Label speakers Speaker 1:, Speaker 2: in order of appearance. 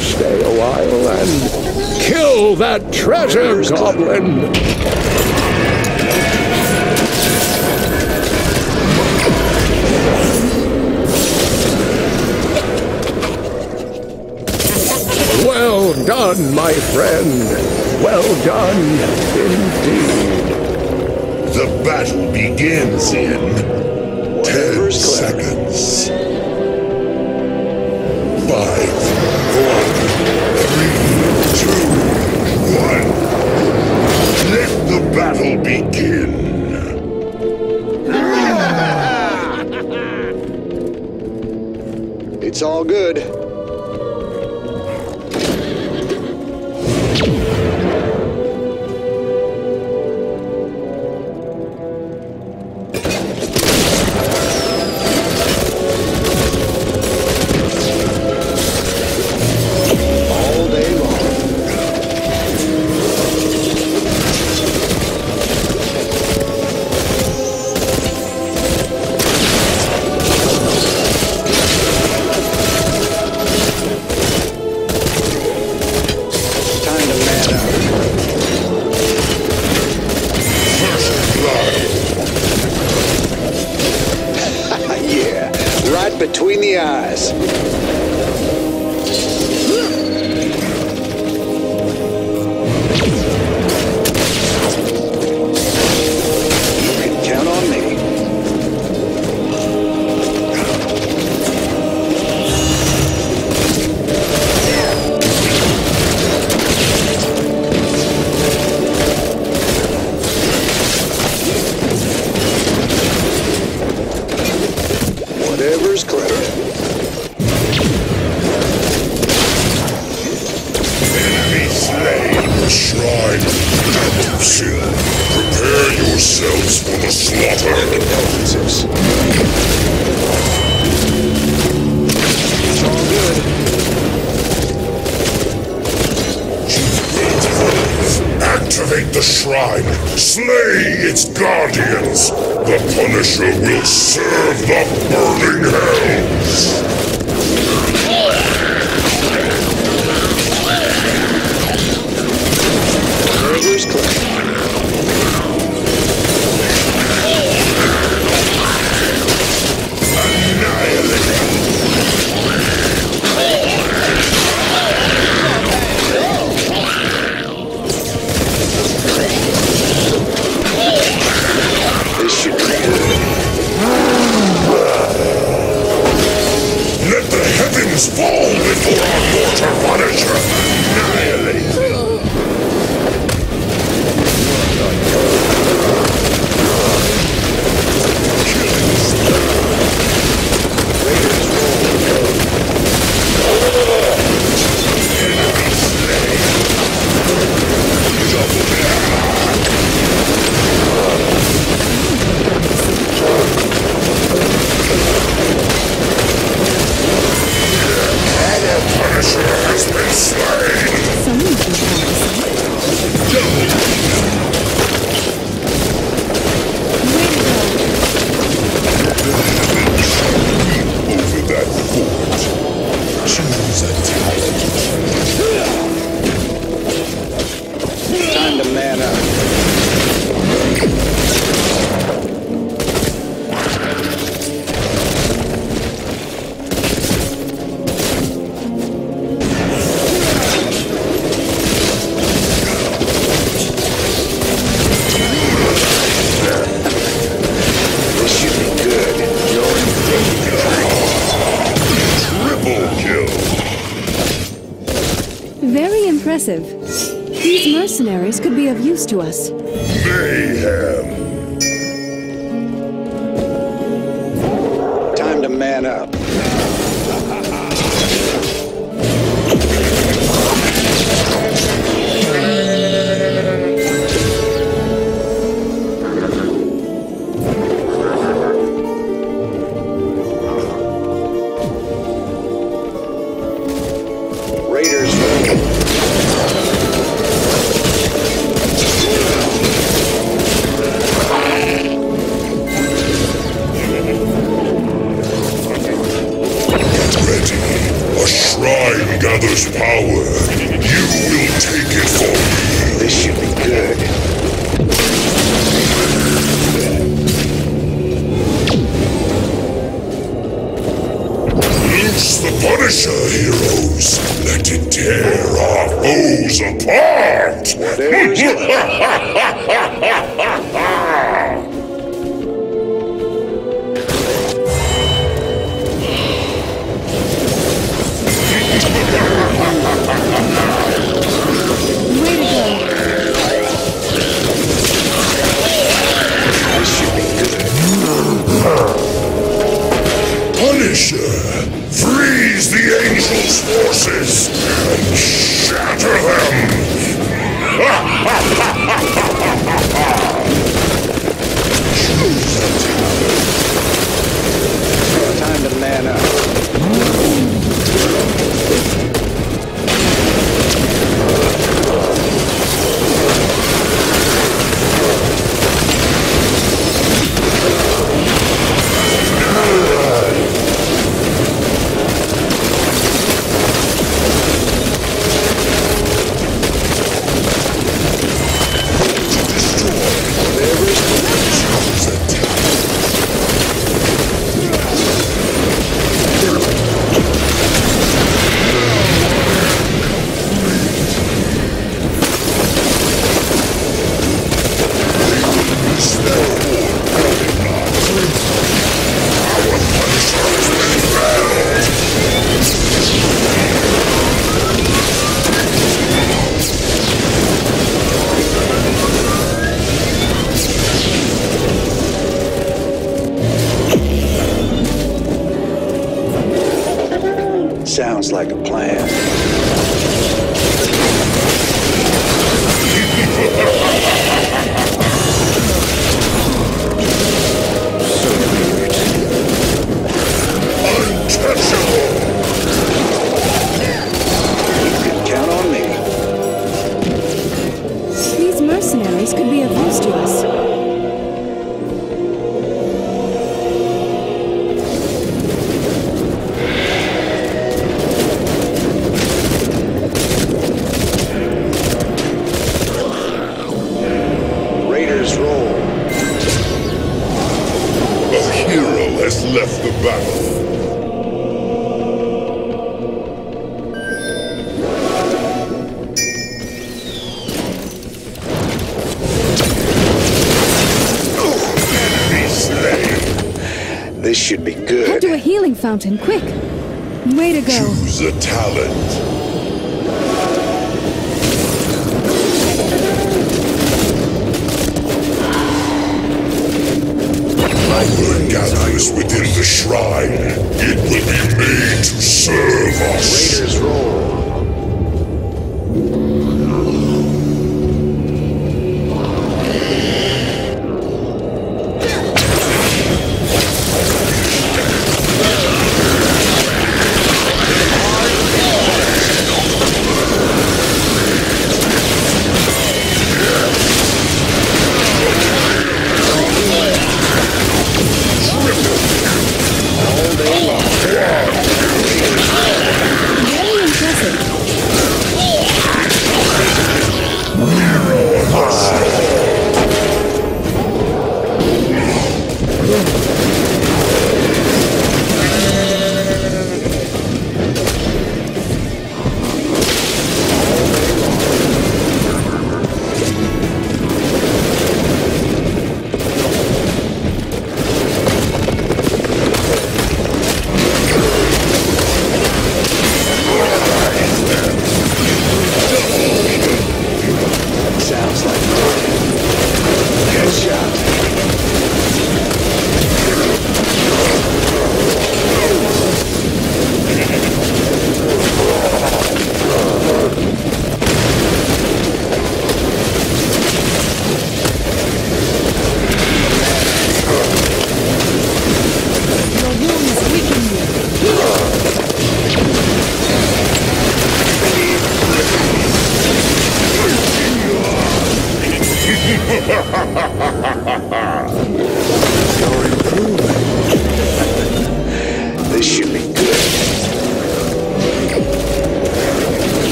Speaker 1: Stay a while and kill that treasure goblin. Well done, my friend. Well done indeed.
Speaker 2: The battle begins in ten seconds. Five, four, three, two, one. Let the battle begin.
Speaker 3: It's all good.
Speaker 2: Prepare yourselves for the slaughter.
Speaker 3: It's all good.
Speaker 2: Activate the shrine. Slay its guardians. The Punisher will serve the burning hells.
Speaker 4: Impressive. These mercenaries could be of use to us.
Speaker 2: Mayhem.
Speaker 3: Time to man up.
Speaker 2: The Punisher, heroes! Let it tear our foes apart!
Speaker 3: like a plan.
Speaker 2: just left the battle.
Speaker 3: This should be good.
Speaker 4: Head to a healing fountain, quick. Way to go.
Speaker 2: Choose a talent.